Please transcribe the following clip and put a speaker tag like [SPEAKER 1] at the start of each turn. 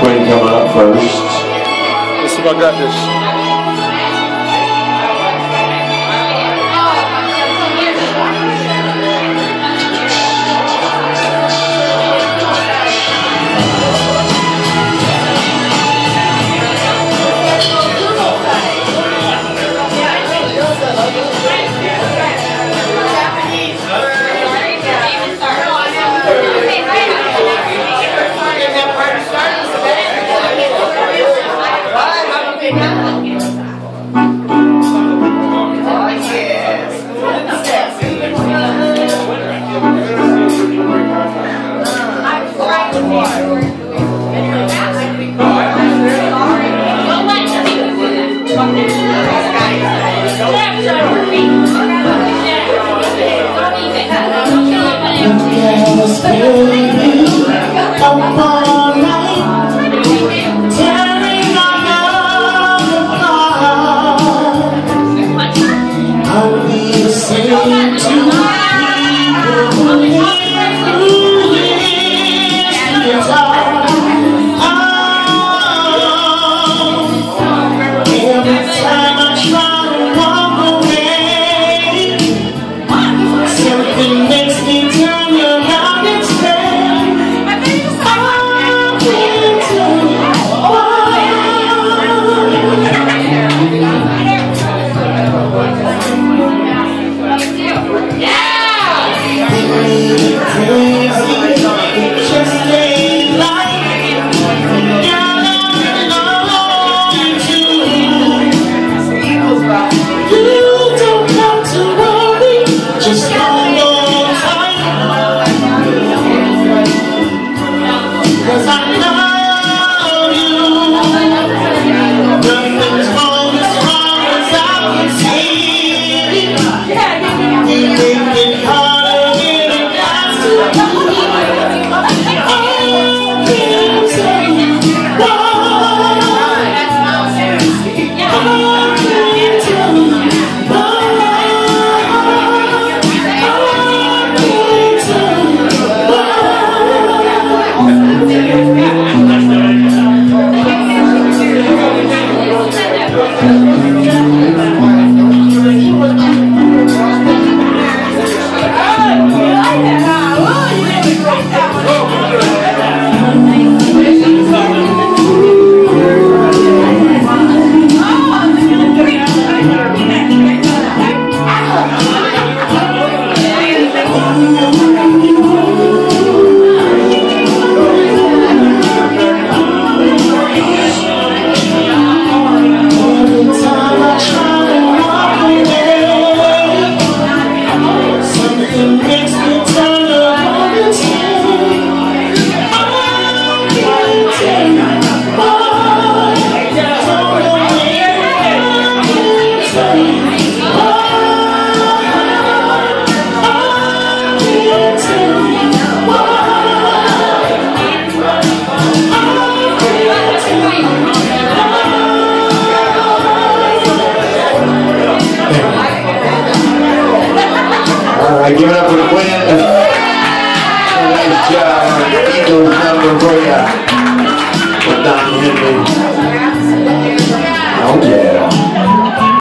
[SPEAKER 1] Quinn coming up first.
[SPEAKER 2] Let's see if I got this.
[SPEAKER 1] Right, give Aquí van a poner buena la.